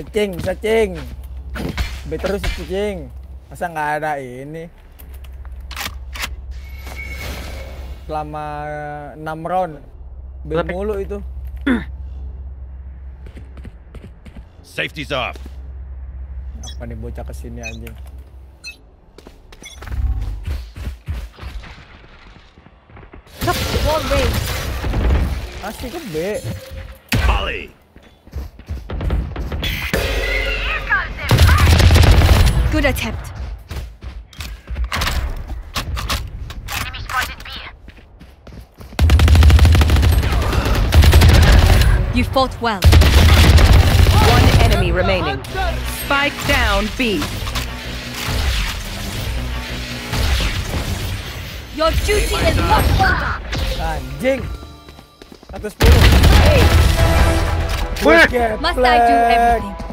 Eh, cing, bisa cing. B terus itu cing. Masa nggak ada ini? Selama 6 round. B Tapi- mulu itu. Safety's off. Apa nih bocah ke sini anjing? Wall raised. Asli ke B. Volley. Good attempt. You fought well. One enemy remaining. Spike down B. Your duty is not over. Anjing. 110. Wih! Geblek. Must I do everything?